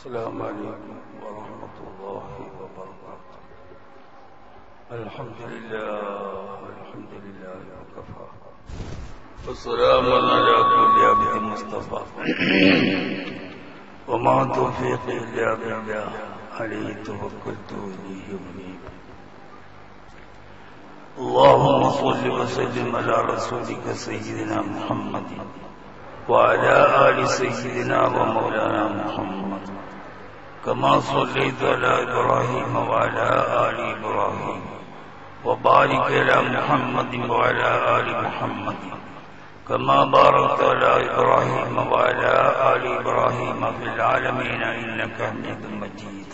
السلام عليكم ورحمة الله وبركاته. الحمد لله الحمد لله وكفى. والسلام على كل عبد مصطفى وما توفيقي إلا بالله. عليه توكلت وإليه منيب اللهم صل وسلم على رسولك سيدنا محمد وعلى آل سيدنا ومولانا محمد. كما صليت على إبراهيم وعلى آل إبراهيم وبارك على محمد وعلى آل محمد كما باركت على إبراهيم وعلى آل إبراهيم في العالمين إنك حميد مجيد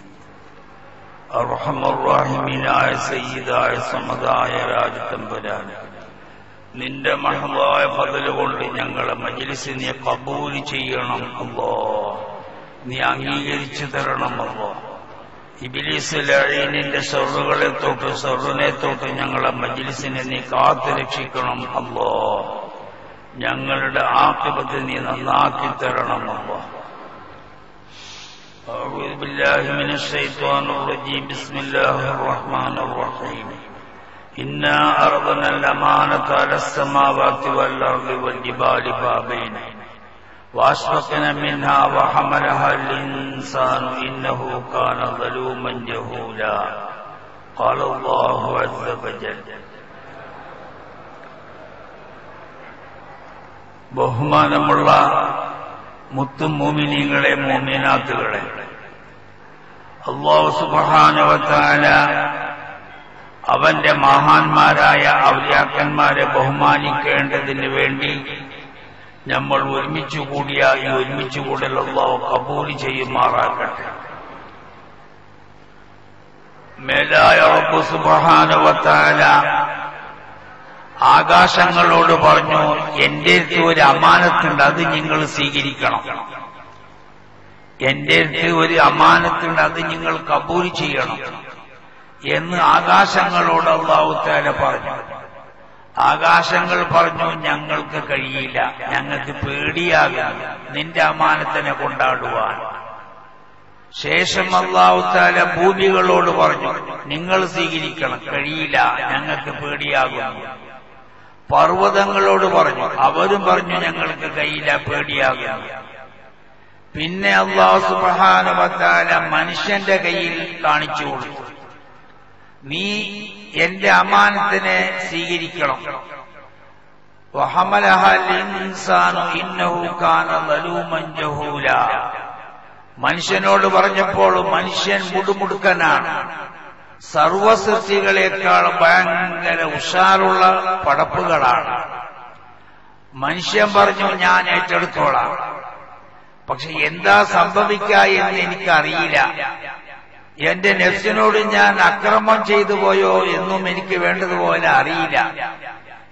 അർഹമ റാഹിമീനായ സയ്യിദായ സമതായ രാജതമ്പുരാൻ നിന്റെ മഹമായ പതല് കൊണ്ട് ഞങ്ങളെ മജിലിസിനെ കബൂൽ ചെയ്യണം അല്ലോ നീ അംഗീകരിച്ചു തരണം അല്ലോ ഇബിലിസ് ലഴീനിന്റെ സെറുകളെ തൊട്ട് സെറിനെ തൊട്ട് ഞങ്ങളെ മജിലിസിനെ നീ കാത്തു രക്ഷിക്കണം അല്ലോ ഞങ്ങളുടെ ആക്കിപത്ത് നീ നന്നാക്കി തരണം അല്ലോ أعوذ بالله من الشيطان الرجيم بسم الله الرحمن الرحيم إنا أرضنا الأمانة على السماوات والأرض والجبال فابين وأشفقن منها وحملها الإنسان إنه كان ظلوما جهولا قال الله عز وجل ബഹുമാനമുള്ള മുത്തും മോമിനികളെ മോമിനാത്തുകളെ അള്ളാഹു സുബാനവത്താല അവന്റെ മഹാന്മാരായ ഔലിയാക്കന്മാരെ ബഹുമാനിക്കേണ്ടതിന് വേണ്ടി നമ്മൾ ഒരുമിച്ചു കൂടിയ ഈ ഒരുമിച്ചു കൂടൽ അള്ളാഹു കബൂൽ ചെയ്യുമാറാകട്ടെ. മേലായ സുബാനവത്താല ആകാശങ്ങളോട് പറഞ്ഞു എന്റെ അടുത്ത് ഒരു അമാനത്തുണ്ട് അത് നിങ്ങൾ സ്വീകരിക്കണം. എന്റെ അടുത്ത് ഒരു അമാനത്തുണ്ട് അത് നിങ്ങൾ കബൂൽ ചെയ്യണം. എന്ന് ആകാശങ്ങളോട് അള്ളാഹുത്താല പറഞ്ഞു. ആകാശങ്ങൾ പറഞ്ഞു ഞങ്ങൾക്ക് കഴിയില്ല. ഞങ്ങൾക്ക് പേടിയാകും. നിന്റെ അമാനത്തിനെ കൊണ്ടാടുവാൻ. ശേഷം അള്ളാഹുത്താല ഭൂമികളോട് പറഞ്ഞു നിങ്ങൾ സ്വീകരിക്കണം. കഴിയില്ല. ഞങ്ങൾക്ക് പേടിയാകും. പർവതങ്ങളോട് പറഞ്ഞു അവരും പറഞ്ഞു ഞങ്ങൾക്ക് കഴിയില്ല. പേടിയാകും. പിന്നെ അള്ളാഹു സുബാനുവത്താല മനുഷ്യന്റെ കയ്യിൽ കാണിച്ചു കൊടുത്തു. നീ എന്റെ അമാനത്തിനെ സ്വീകരിക്കണം. മനുഷ്യനോട് പറഞ്ഞപ്പോൾ മനുഷ്യൻ മുടുമുടുക്കനാണ്. സർവസൃഷ്ടികളെക്കാൾ ഭയങ്കര ഉഷാറുള്ള പടപ്പുകളാണ്. മനുഷ്യൻ പറഞ്ഞു ഞാൻ ഏറ്റെടുത്തോളാം. പക്ഷെ എന്താ സംഭവിക്കുക എന്ന് എനിക്കറിയില്ല. എന്റെ നെഫ്സിനോട് ഞാൻ അക്രമം ചെയ്തു പോയോ എന്നും എനിക്ക് വേണ്ടതുപോലെ അറിയില്ല.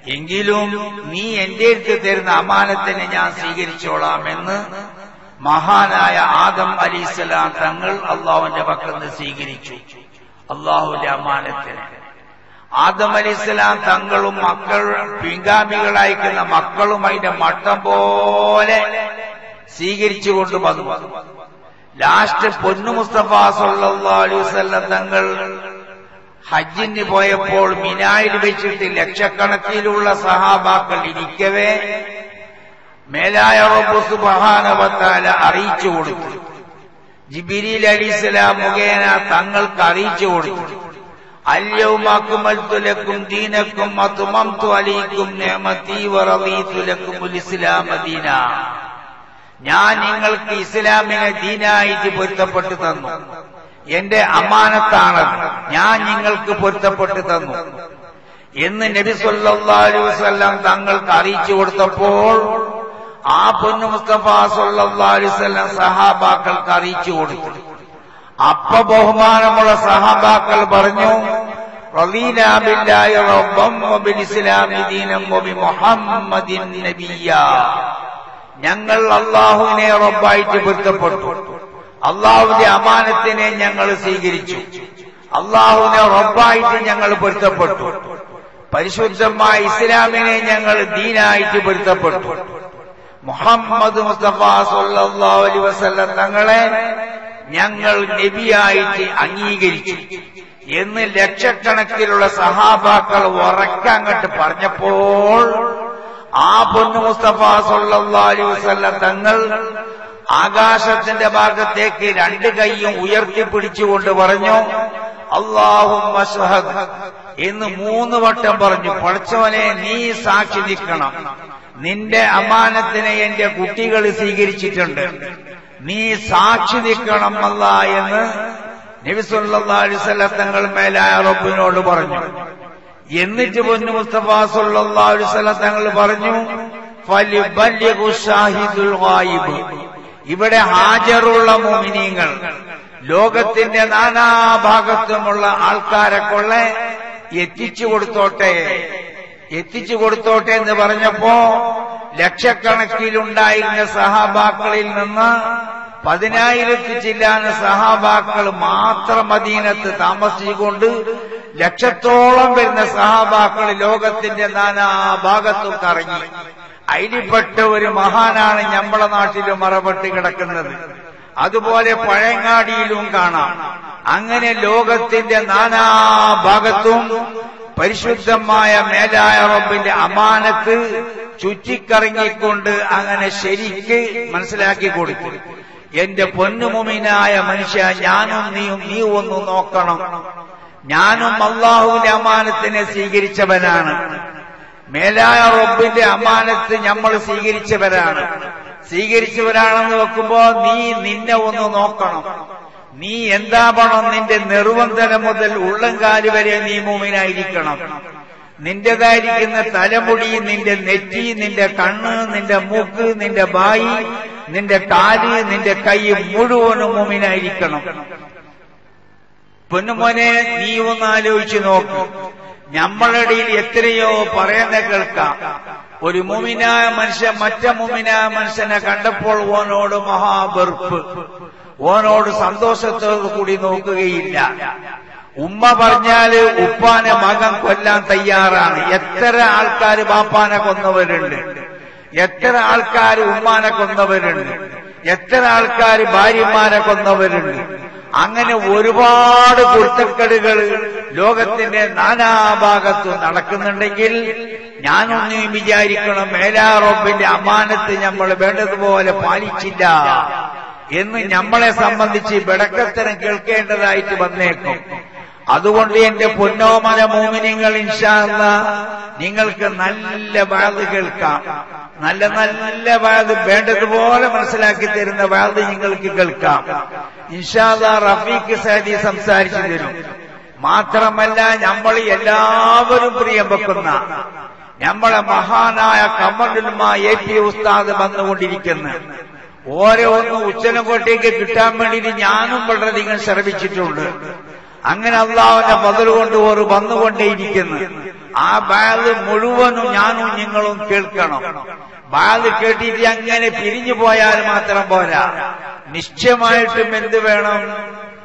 എങ്കിലും നീ എന്റെ അടുത്ത് തരുന്ന അമാനത്തിനെ ഞാൻ സ്വീകരിച്ചോളാം എന്ന് മഹാനായ ആദം അലിസ്ലാം തങ്ങൾ അള്ളാഹുവിന്റെ പക്കൽ സ്വീകരിച്ചു. അള്ളാഹുവിന്റെ അമാനത്തിന്. ആദം അലിസ്ലാം തങ്ങളും മക്കൾ പിൻഗാമികളായിരിക്കുന്ന മക്കളും അതിന്റെ മട്ടം പോലെ സ്വീകരിച്ചുകൊണ്ട് വന്നു. ലാസ്റ്റ് പൊന്നു മുസ്തഫ സല്ലാസ്വല്ലം തങ്ങൾ ഹജ്ജിന് പോയപ്പോൾ മിനായിൽ വെച്ചിട്ട് ലക്ഷക്കണക്കിലുള്ള സഹാബാക്കൾ ഇരിക്കവേ. മേലായ സുബഹാനവത്താല അറിയിച്ചു കൊടുത്തു. ജിബിരിൽ അലിസ്ലാം മുഖേന തങ്ങൾക്ക് അറിയിച്ചു കൊടുത്തു. അല്യവുമാക്കുമൽത്തുലക്കും ദീനക്കും അതുമം അലിക്കും നേമ വറവീത്തുലക്കും ഇസ്ലാം ദീന. ഞാൻ നിങ്ങൾക്ക് ഇസ്ലാമിനെ ദീനായിട്ട് പൊരുത്തപ്പെട്ടു തന്നു. എന്റെ അമാനത്താണ് ഞാൻ നിങ്ങൾക്ക് പൊരുത്തപ്പെട്ടു തന്നു. എന്ന് നബി സല്ലല്ലാഹു വസല്ലം തങ്ങൾക്ക് അറിയിച്ചു കൊടുത്തപ്പോൾ ആ പൊന്നു മുസ്തഫ സല്ലല്ലാഹു അലൈഹി വസല്ലം സഹാബാക്കൾക്ക് അറിയിച്ചു കൊടുത്തു. അപ്പ ബഹുമാനമുള്ള സഹാബാക്കൾ പറഞ്ഞു റളീനാ ബില്ലാഹി റബ്ബം ഇസ്ലാമി ദീനം വബി മുഹമ്മദിൻ നബിയ്യ. ഞങ്ങൾ അള്ളാഹുവിനെ റബ്ബായിട്ട് പൊരുത്തപ്പെട്ടു. അള്ളാഹുവിന്റെ അമാനത്തിനെ ഞങ്ങൾ സ്വീകരിച്ചു. അള്ളാഹുവിനെ റബ്ബായിട്ട് ഞങ്ങൾ പൊരുത്തപ്പെട്ടു. പരിശുദ്ധമായ ഇസ്ലാമിനെ ഞങ്ങൾ ദീനായിട്ട് പൊരുത്തപ്പെട്ടു. മുഹമ്മദ് മുസ്തഫ വസല്ലം തങ്ങളെ ഞങ്ങൾ നബിയായിട്ട് അംഗീകരിച്ചു. എന്ന് ലക്ഷക്കണക്കിലുള്ള സഹാബാക്കൾ ഉറക്കങ്ങട്ട് പറഞ്ഞപ്പോൾ ആ പൊന്നു മുസ്തഫ അലൈഹി വസല്ലം തങ്ങൾ ആകാശത്തിന്റെ ഭാഗത്തേക്ക് രണ്ട് കൈയും ഉയർത്തിപ്പിടിച്ചുകൊണ്ട് പറഞ്ഞു അള്ളാഹും എന്ന് മൂന്ന് വട്ടം പറഞ്ഞു പഠിച്ചവനെ നീ സാക്ഷി നിൽക്കണം. നിന്റെ അമാനത്തിനെ എന്റെ കുട്ടികൾ സ്വീകരിച്ചിട്ടുണ്ട്. നീ സാക്ഷി നിൽക്കണം അല്ല എന്ന് നബിസുല്ലാ അലിസ്വല്ല തങ്ങൾ മേലായ റബ്ബിനോട് പറഞ്ഞു. എന്നിട്ട് പൊന്നു മുസ്തഫ തങ്ങൾ പറഞ്ഞു ഇവിടെ ഹാജറുള്ള മോമിനീങ്ങൾ ലോകത്തിന്റെ നാനാഭാഗത്തുമുള്ള ആൾക്കാരെ കൊള്ള എത്തിച്ചു കൊടുത്തോട്ടെ. എത്തിച്ചു കൊടുത്തോട്ടെ എന്ന് പറഞ്ഞപ്പോ ലക്ഷക്കണക്കിലുണ്ടായിരുന്ന സഹാബാക്കളിൽ നിന്ന് പതിനായിരത്തി ചില്ലാന സഹാബാക്കൾ മാത്രം മദീനത്ത് താമസിച്ചുകൊണ്ട് ലക്ഷത്തോളം വരുന്ന സഹാബാക്കൾ ലോകത്തിന്റെ നാനാഭാഗത്തും കറങ്ങി അതിൽപ്പെട്ട ഒരു മഹാനാണ് ഞമ്മളെ നാട്ടിലും മറപ്പെട്ട് കിടക്കുന്നത്. അതുപോലെ പഴയങ്ങാടിയിലും കാണാം. അങ്ങനെ ലോകത്തിന്റെ നാനാഭാഗത്തും പരിശുദ്ധമായ മേലായ റബ്ബിന്റെ അമാനത്ത് ചുറ്റിക്കറങ്ങിക്കൊണ്ട് അങ്ങനെ ശരിക്ക് മനസ്സിലാക്കി കൊടുത്തു. എന്റെ പൊന്നുമുമിനായ മനുഷ്യ ഞാനും നീയും നീ ഒന്ന് നോക്കണം. ഞാനും അള്ളാഹുവിന്റെ അമാനത്തിനെ സ്വീകരിച്ചവനാണ്. മേലായ റബ്ബിന്റെ അമാനത്ത് നമ്മൾ സ്വീകരിച്ചവരാണ്. സ്വീകരിച്ചവരാണെന്ന് വെക്കുമ്പോ നീ നിന്നെ ഒന്ന് നോക്കണം. നീ എന്താവണം നിന്റെ നിർവന്തനം മുതൽ ഉള്ളംകാൽ വരെ നീ മൂമിനായിരിക്കണം. നിന്റേതായിരിക്കുന്ന തലമുടി നിന്റെ നെറ്റി നിന്റെ കണ്ണ് നിന്റെ മൂക്ക് നിന്റെ ബായി നിന്റെ കാൽ നിന്റെ കൈ മുഴുവനും മുമ്പിനായിരിക്കണം പൊന്നുമോനെ നീ ഒന്ന് ആലോചിച്ചു നോക്ക്. നമ്മളുടെ എത്രയോ പറയുന്ന കേൾക്കാം. ഒരു മുമിനായ മനുഷ്യൻ മറ്റേ മുമിനായ മനുഷ്യനെ കണ്ടപ്പോൾ ഓനോട് മഹാബെറുപ്പ് ഓനോട് സന്തോഷത്തോടു കൂടി നോക്കുകയില്ല. ഉമ്മ പറഞ്ഞാൽ ഉപ്പാനെ മകൻ കൊല്ലാൻ തയ്യാറാണ്. എത്ര ആൾക്കാര് ബാപ്പാനെ കൊന്നവരുണ്ട്. എത്ര ആൾക്കാർ ഉമ്മാനെ കൊന്നവരുണ്ട്. എത്ര ആൾക്കാര് ഭാര്യമാരെ കൊന്നവരുണ്ട്. അങ്ങനെ ഒരുപാട് കുരുത്തക്കെടുകൾ ലോകത്തിന്റെ നാനാഭാഗത്തു നടക്കുന്നുണ്ടെങ്കിൽ ഞാനൊന്നും വിചാരിക്കണം മേലാറോപ്പിന്റെ അമാനത്ത് നമ്മൾ വേണ്ടതുപോലെ പാലിച്ചില്ല എന്ന് നമ്മളെ സംബന്ധിച്ച് വിടക്കത്തരം കേൾക്കേണ്ടതായിട്ട് വന്നേക്കും. അതുകൊണ്ട് എന്റെ പൊന്നോമന മോമിനിങ്ങൾ ഇൻഷാല്ല നിങ്ങൾക്ക് നല്ല വാത് കേൾക്കാം. നല്ല നല്ല വാത് വേണ്ടതുപോലെ മനസ്സിലാക്കി തരുന്ന വാത് നിങ്ങൾക്ക് കേൾക്കാം. ഇൻഷാല്ല റഫീഖ് സാദി സംസാരിച്ചു തരും. മാത്രമല്ല നമ്മൾ എല്ലാവരും പ്രിയം വെക്കുന്ന നമ്മളെ മഹാനായ കമ്മലുമ എ പി ഉസ്താദ് വന്നുകൊണ്ടിരിക്കുന്നു. ഓരോന്നും ഉച്ചനക്കോട്ടേക്ക് കിട്ടാൻ വേണ്ടിയിട്ട് ഞാനും വളരെയധികം ശ്രമിച്ചിട്ടുണ്ട്. അങ്ങനെ അള്ളാഹുവിന്റെ പതിൽ കൊണ്ട് ഒരു വന്നുകൊണ്ടേയിരിക്കുന്നു ആ ബാഗ് മുഴുവനും ഞാനും നിങ്ങളും കേൾക്കണം. ബാഗ് കേട്ടിട്ട് അങ്ങനെ പിരിഞ്ഞു പോയാൽ മാത്രം പോരാ? നിശ്ചയമായിട്ടും എന്ത് വേണം?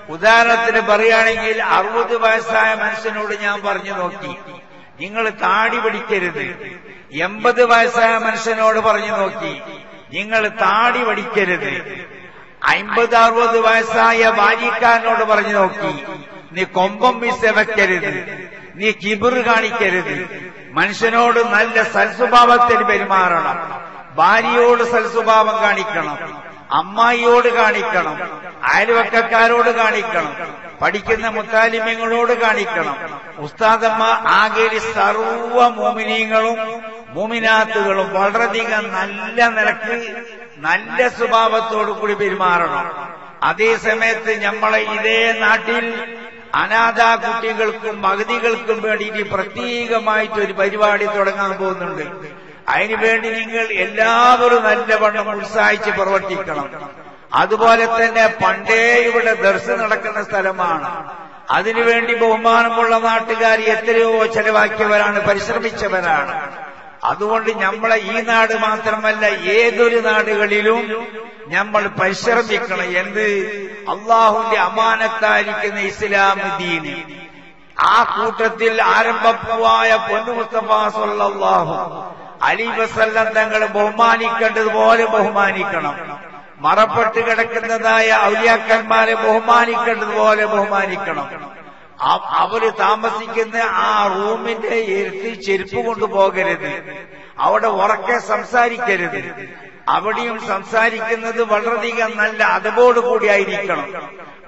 ഉദാഹരണത്തിന് പറയുകയാണെങ്കിൽ അറുപത് വയസ്സായ മനുഷ്യനോട് ഞാൻ പറഞ്ഞു നോക്കി. നിങ്ങൾ താടി പിടിക്കരുത് എൺപത് വയസ്സായ മനുഷ്യനോട് പറഞ്ഞു നോക്കി. നിങ്ങൾ താടി പഠിക്കരുത്. അമ്പത് അറുപത് വയസ്സായ ബാല്യക്കാരനോട് പറഞ്ഞു നോക്കി. നീ കൊമ്പം മിസ് വെക്കരുത്. നീ കിബിർ കാണിക്കരുത്. മനുഷ്യനോട് നല്ല സൽസ്വഭാവത്തിൽ പെരുമാറണം. ഭാര്യയോട് സൽസ്വഭാവം കാണിക്കണം. അമ്മായിയോട് കാണിക്കണം. അയൽവക്കക്കാരോട് കാണിക്കണം. പഠിക്കുന്ന മുത്താലിമ്യങ്ങളോട് കാണിക്കണം. ഉസ്താദമ്മ ആകെ സർവ മോമിനീങ്ങളും മോമിനാത്തുകളും വളരെയധികം നല്ല നിലയ്ക്ക് നല്ല സ്വഭാവത്തോടു കൂടി പെരുമാറണം. അതേ സമയത്ത് നമ്മളെ ഇതേ നാട്ടിൽ അനാഥ കുട്ടികൾക്കും അഗതികൾക്കും വേണ്ടിയിട്ട് പ്രത്യേകമായിട്ട് ഒരു പരിപാടി തുടങ്ങാൻ പോകുന്നുണ്ട്. അതിനുവേണ്ടി നിങ്ങൾ എല്ലാവരും നല്ലവണ്ണം ഉത്സാഹിച്ച് പ്രവർത്തിക്കണം. അതുപോലെ തന്നെ പണ്ടേ ഇവിടെ ദർശനം നടക്കുന്ന സ്ഥലമാണ്. അതിനുവേണ്ടി ബഹുമാനമുള്ള നാട്ടുകാർ എത്രയോ ചെലവാക്കിയവരാണ് പരിശ്രമിച്ചവരാണ്. അതുകൊണ്ട് നമ്മളെ ഈ നാട് മാത്രമല്ല ഏതൊരു നാടുകളിലും നമ്മൾ പരിശ്രമിക്കണം. എന്ത്? അള്ളാഹുന്റെ അമാനത്തായിരിക്കുന്ന ഇസ്ലാം ദീന് ആ കൂട്ടത്തിൽ ആരംഭപ്പുവായ പൊന്നു മുസ്തഫ സല്ലല്ലാഹു അലി വസല്ലം തങ്ങൾ ബഹുമാനിക്കേണ്ടതുപോലെ ബഹുമാനിക്കണം. മറപ്പെട്ട് കിടക്കുന്നതായ ഔലിയാക്കന്മാരെ ബഹുമാനിക്കേണ്ടതുപോലെ ബഹുമാനിക്കണം. അവർ താമസിക്കുന്ന ആ റൂമിന്റെ ഇരുത്തി ചെരുപ്പ് കൊണ്ടുപോകരുത്. അവിടെ ഉറക്കെ സംസാരിക്കരുത്. അവിടെയും സംസാരിക്കുന്നത് വളരെയധികം നല്ല അതപോടുകൂടി കൂടിയായിരിക്കണം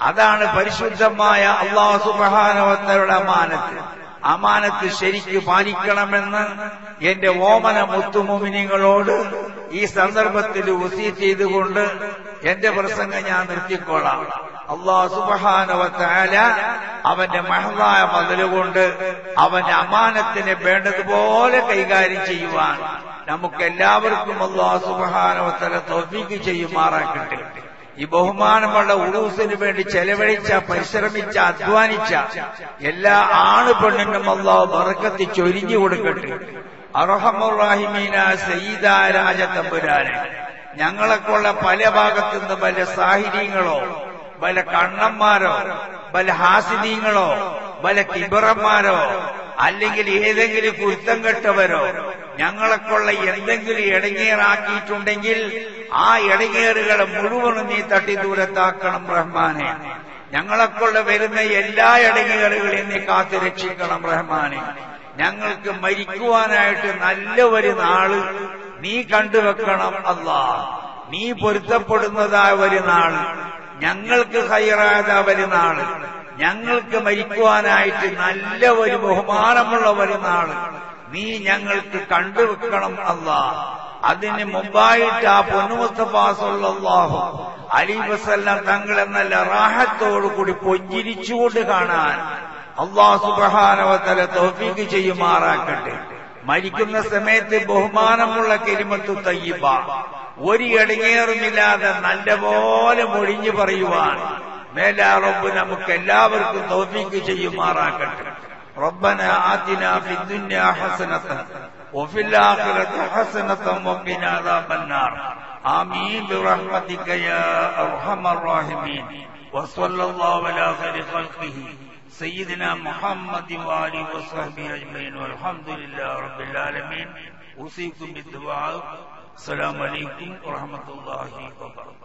അതാണ് പരിശുദ്ധമായ അള്ളാഹു സുബാനവത്തരുടെ അമാനത്ത്. അമാനത്ത് ശരിക്ക് പാലിക്കണമെന്ന് എന്റെ ഓമന മുത്തുമോമിനികളോട് ഈ സന്ദർഭത്തിൽ ഉസി ചെയ്തുകൊണ്ട് എന്റെ പ്രസംഗം ഞാൻ നിർത്തിക്കോളാം. അള്ളാഹു സുബഹാനവത്തായ അവന്റെ മഹതായ മതിലുകൊണ്ട് അവന്റെ അമാനത്തിനെ വേണ്ടതുപോലെ കൈകാര്യം ചെയ്യുവാൻ നമുക്ക് എല്ലാവർക്കും അള്ളാഹു സുബഹാനവത്തല തോഫീക്ക് ചെയ്യുമാറാക്കട്ടെ ഈ ബഹുമാനമുള്ള ഉറൂസിന് വേണ്ടി ചെലവഴിച്ച പരിശ്രമിച്ച അധ്വാനിച്ച എല്ലാ ആണ് പെണ്ണിനും അള്ളാഹു വറക്കത്തി ചൊരിഞ്ഞു കൊടുക്കട്ടെ. അറഹമുറാഹിമീന സയ്യിദ രാജതമ്പുരാനെ ഞങ്ങളെക്കൊള്ള പല ഭാഗത്തു നിന്ന് പല സാഹിര്യങ്ങളോ പല കണ്ണന്മാരോ പല ഹാസിനീങ്ങളോ പല കിബറന്മാരോ അല്ലെങ്കിൽ ഏതെങ്കിലും കുരുത്തം കെട്ടവരോ ഞങ്ങളെക്കൊള്ള എന്തെങ്കിലും ഇടങ്ങേറാക്കിയിട്ടുണ്ടെങ്കിൽ ആ ഇടങ്ങേറുകളെ മുഴുവനും നീ തട്ടി ദൂരത്താക്കണം റഹ്മാനെ. ഞങ്ങളെക്കൊള്ള വരുന്ന എല്ലാ ഇടങ്ങേറുകളെയും നീ കാത്തു രക്ഷിക്കണം റഹ്മാനെ. ഞങ്ങൾക്ക് മരിക്കുവാനായിട്ട് നല്ല ഒരു നാൾ നീ കണ്ടുവെക്കണം അല്ലാ. നീ പൊരുത്തപ്പെടുന്നതായ ഒരു നാൾ. ഞങ്ങൾക്ക് ഹൈറാത ഒരു നാൾ. ഞങ്ങൾക്ക് മരിക്കുവാനായിട്ട് നല്ല ഒരു ബഹുമാനമുള്ള ഒരു നാൾ. നീ ഞങ്ങൾക്ക് കണ്ടുവെക്കണം അല്ല. അതിന് മുമ്പായിട്ട് ആ പൊന്നുമുത്തഫാസുള്ളാഹു അലി വസല്ലാം തങ്ങളെ നല്ല റാഹത്തോടുകൂടി പൊഞ്ചിരിച്ചുകൊണ്ട് കാണാൻ അള്ളാഹു സുബഹാനവത്തല തോഫിക്ക് ചെയ്യുമാറാക്കട്ടെ. മരിക്കുന്ന സമയത്ത് ബഹുമാനമുള്ള കരിമത്തു തയ്യബ ഒരു ഇടങ്ങേറുമില്ലാതെ നല്ലപോലെ മൊഴിഞ്ഞു പറയുവാൻ മേലാ റബ്ബ് നമുക്ക് എല്ലാവർക്കും തോഫിക്ക് ചെയ്യുമാറാക്കട്ടെ. ربنا آتنا في الدنيا حسنة وفي الآخرة حسنة وقنا عذاب النار آمين برحمتك يا أرحم الراحمين وصلى الله على خير خلقه سيدنا محمد وآله وصحبه أجمعين والحمد لله رب العالمين أوصيكم بالدعاء. السلام عليكم ورحمة الله وبركاته